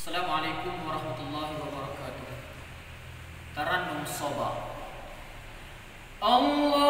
Assalamualaikum warahmatullahi wabarakatuh. Tarannum Soba. Allah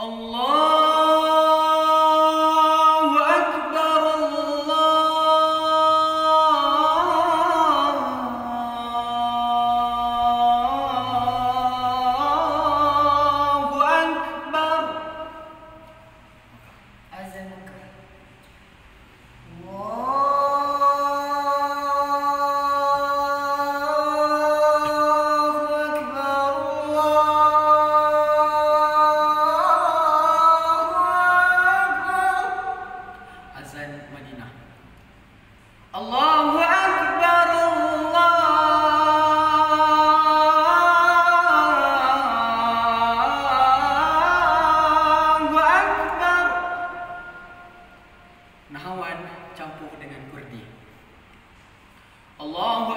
Allah Allahu Akbar Allahu Akbar. Nahawan campur dengan kurdi. Allahu